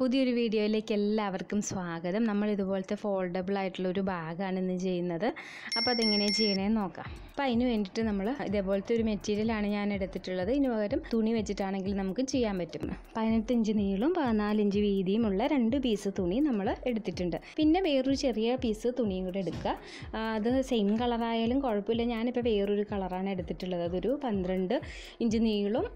പുതിയൊരു വീഡിയോയിലേക്ക് എല്ലാവർക്കും സ്വാഗതം. നമ്മൾ ഇതുപോലത്തെ ഫോൾഡബിൾ ആയിട്ടുള്ള ഒരു ബാഗാണ് ഇന്ന് ചെയ്യുന്നത്. അപ്പോൾ അതെങ്ങനെയാണ് ചെയ്യണേന്ന് നോക്കാം. അപ്പോൾ അതിന് വേണ്ടിയിട്ട് നമ്മൾ ഇതേപോലത്തെ ഒരു മെറ്റീരിയലാണ് ഞാൻ എടുത്തിട്ടുള്ളത്. ഇതിന് പകരം തുണി വെച്ചിട്ടാണെങ്കിൽ നമുക്ക് ചെയ്യാൻ പറ്റും. പതിനെട്ട് ഇഞ്ച് നീളും പതിനാല് ഇഞ്ച് വീതിയുമുള്ള രണ്ട് പീസ് തുണി നമ്മൾ എടുത്തിട്ടുണ്ട്. പിന്നെ വേറൊരു ചെറിയ പീസ് തുണിയും കൂടെ എടുക്കുക. അത് സെയിം കളറായാലും കുഴപ്പമില്ല. ഞാനിപ്പോൾ വേറൊരു കളറാണ് എടുത്തിട്ടുള്ളത്. അതൊരു പന്ത്രണ്ട് ഇഞ്ച് നീളും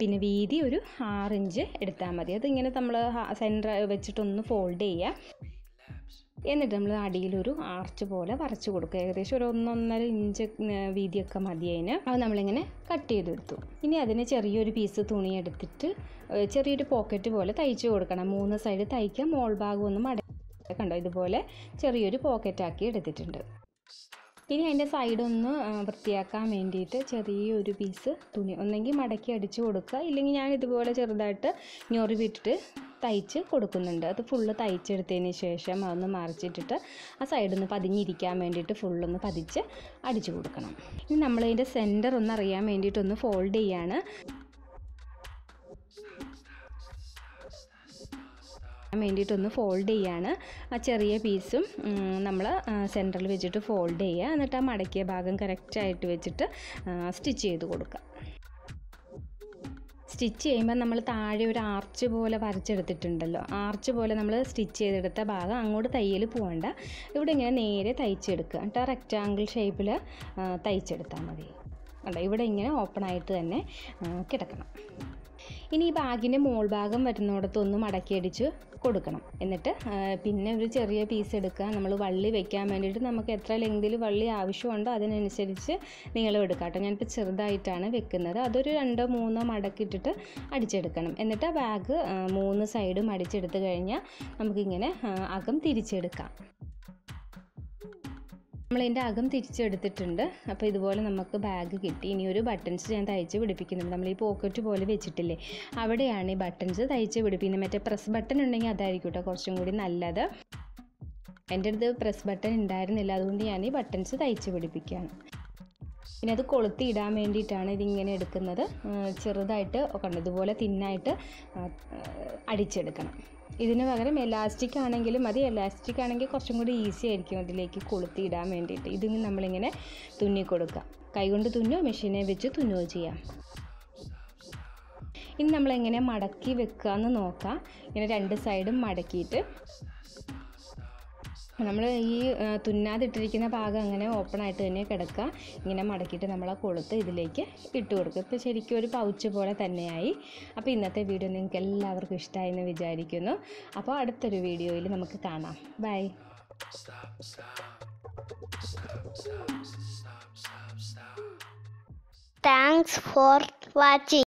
പിന്നെ വീതി ഒരു ആറിഞ്ച് എടുത്താൽ മതി. അതിങ്ങനെ നമ്മൾ സെന്റർ വെച്ചിട്ടൊന്ന് ഫോൾഡ് ചെയ്യുക. എന്നിട്ട് നമ്മൾ അടിയിലൊരു ആർച്ച് പോലെ വരച്ച് കൊടുക്കുക. ഏകദേശം ഒരു ഒന്നൊന്നര ഇഞ്ച് വീതിയൊക്കെ മതി അതിന്. അത് നമ്മളിങ്ങനെ കട്ട് ചെയ്തെടുത്തു. ഇനി അതിന് ചെറിയൊരു പീസ് തുണി എടുത്തിട്ട് ചെറിയൊരു പോക്കറ്റ് പോലെ തയ്ച്ച് കൊടുക്കണം. മൂന്ന് സൈഡ് തയ്ക്കുക മോൾ ഭാഗം ഒന്ന് മട കണ്ടോ? ഇതുപോലെ ചെറിയൊരു പോക്കറ്റാക്കി എടുത്തിട്ടുണ്ട്. ഇനി അതിന്റെ സൈഡൊന്ന് വൃത്തിയാക്കാൻ വേണ്ടിയിട്ട് ചെറിയൊരു പീസ് തുണി ഒന്നെങ്കിൽ മടക്കി അടിച്ച് കൊടുക്കുക. ഇല്ലെങ്കിൽ ഞാൻ ഇതുപോലെ ചെറുതായിട്ട് ഞൊറി വിട്ടിട്ട് തയ്ച്ച് കൊടുക്കുന്നുണ്ട്. അത് ഫുള്ള് തയ്ച്ചെടുത്തതിന് ശേഷം അതൊന്ന് മറിച്ചിട്ടിട്ട് ആ സൈഡിൽ നിന്ന് പതിഞ്ഞിരിക്കാൻ വേണ്ടിയിട്ട് ഫുള്ളൊന്ന് പതിച്ച് അടിച്ചു കൊടുക്കണം. ഇനി നമ്മളതിന്റെ സെന്റർ ഒന്ന് അറിയാൻ വേണ്ടിയിട്ടൊന്ന് ഫോൾഡ് ചെയ്യാണ്. വേണ്ടിയിട്ടൊന്ന് ഫോൾഡ് ചെയ്യാണ്. ആ ചെറിയ പീസും നമ്മൾ സെന്ററിൽ വെച്ചിട്ട് ഫോൾഡ് ചെയ്യുക. എന്നിട്ട് ആ മടക്കിയ ഭാഗം കറക്റ്റായിട്ട് വെച്ചിട്ട് സ്റ്റിച്ച് ചെയ്ത് കൊടുക്കുക. സ്റ്റിച്ച് ചെയ്യുമ്പോൾ നമ്മൾ താഴെ ഒരു ആർച്ച് പോലെ വരച്ചെടുത്തിട്ടുണ്ടല്ലോ. ആർച്ച് പോലെ നമ്മൾ സ്റ്റിച്ച് ചെയ്തെടുത്ത ഭാഗം അങ്ങോട്ട് തയ്യൽ പോകണ്ട ഇവിടെ ഇങ്ങനെ നേരെ തയ്ച്ചെടുക്കുക. എന്നിട്ട് റെക്റ്റാങ്കിൾ ഷേപ്പിൽ തയ്ച്ചെടുത്താൽ മതി. അല്ല ഇവിടെ ഇങ്ങനെ ഓപ്പൺ ആയിട്ട് തന്നെ കിടക്കണം. ഇനി ഈ ബാഗിന്റെ മോൾ ഭാഗം വരുന്നിടത്ത് ഒന്ന് മടക്കി അടിച്ച് കൊടുക്കണം. എന്നിട്ട് പിന്നെ ഒരു ചെറിയ പീസ് എടുക്കുക. നമ്മൾ വള്ളി വെക്കാൻ വേണ്ടിയിട്ട് നമുക്ക് എത്ര ലെങ്തിൽ വള്ളി ആവശ്യമുണ്ടോ അതിനനുസരിച്ച് നിങ്ങൾ എടുക്കാം കേട്ടോ. ഞാനിപ്പോൾ ചെറുതായിട്ടാണ് വെക്കുന്നത്. അതൊരു രണ്ടോ മൂന്നോ മടക്കിട്ടിട്ട് അടിച്ചെടുക്കണം. എന്നിട്ട് ആ ബാഗ് മൂന്ന് സൈഡും അടിച്ചെടുത്ത് കഴിഞ്ഞാൽ നമുക്കിങ്ങനെ അകം തിരിച്ചെടുക്കാം. നമ്മളതിന്റെ അകം തിരിച്ചെടുത്തിട്ടുണ്ട്. അപ്പോൾ ഇതുപോലെ നമുക്ക് ബാഗ് കിട്ടി. ഇനി ഒരു ബട്ടൺസ് ഞാൻ തയ്ച്ച് പിടിപ്പിക്കുന്നുണ്ട്. നമ്മൾ ഈ പോക്കറ്റ് പോലെ വെച്ചിട്ടില്ലേ? അവിടെയാണ് ഈ ബട്ടൺസ് തയ്ച്ച് പിടിപ്പിക്കുന്നത്. മറ്റേ പ്രസ് ബട്ടൺ ഉണ്ടെങ്കിൽ അതായിരിക്കും കേട്ടോ കുറച്ചും കൂടി നല്ലത്. എന്റെ അടുത്ത് പ്രസ് ബട്ടൺ ഉണ്ടായിരുന്നില്ല. അതുകൊണ്ട് ഞാൻ ഈ ബട്ടൺസ് തയ്ച്ച് പിടിപ്പിക്കുകയാണ്. പിന്നെ അത് കൊളുത്തി ഇടാൻ വേണ്ടിയിട്ടാണ് ഇതിങ്ങനെ എടുക്കുന്നത്. ചെറുതായിട്ട് ചെറുതായിട്ട് കണ്ടു ഇതുപോലെ തിന്നായിട്ട് അടിച്ചെടുക്കണം. ഇതിന് പകരം എലാസ്റ്റിക് ആണെങ്കിലും മതി എലാസ്റ്റിക് ആണെങ്കിൽ കുറച്ചും കൂടി ഈസി ആയിരിക്കും അതിലേക്ക് കൊളുത്തിയിടാൻ വേണ്ടിയിട്ട്. ഇതിന് നമ്മളിങ്ങനെ തുന്നി കൊടുക്കുക കൈകൊണ്ട് തുന്നോ മെഷീനെ വെച്ച് തുന്നോ ചെയ്യാം. ഇനി നമ്മളെങ്ങനെ മടക്കി വെക്കുക എന്ന് നോക്കാം. ഇങ്ങനെ രണ്ട് സൈഡും മടക്കിയിട്ട് നമ്മൾ ഈ തുന്നാതിട്ടിരിക്കുന്ന ഭാഗം അങ്ങനെ ഓപ്പൺ ആയിട്ട് തന്നെ കിടക്കുക. ഇങ്ങനെ മടക്കിയിട്ട് നമ്മൾ ആ കൊളുത്ത് ഇതിലേക്ക് ഇട്ട് കൊടുക്കുക. ഇപ്പോൾ ശരിക്കും ഒരു പൗച്ച് പോലെ തന്നെയായി. അപ്പോൾ ഇന്നത്തെ വീഡിയോ നിങ്ങൾക്ക് എല്ലാവർക്കും ഇഷ്ടമായി എന്ന് വിചാരിക്കുന്നു. അപ്പോൾ അടുത്തൊരു വീഡിയോയിൽ നമുക്ക് കാണാം. Bye Thanks for watching.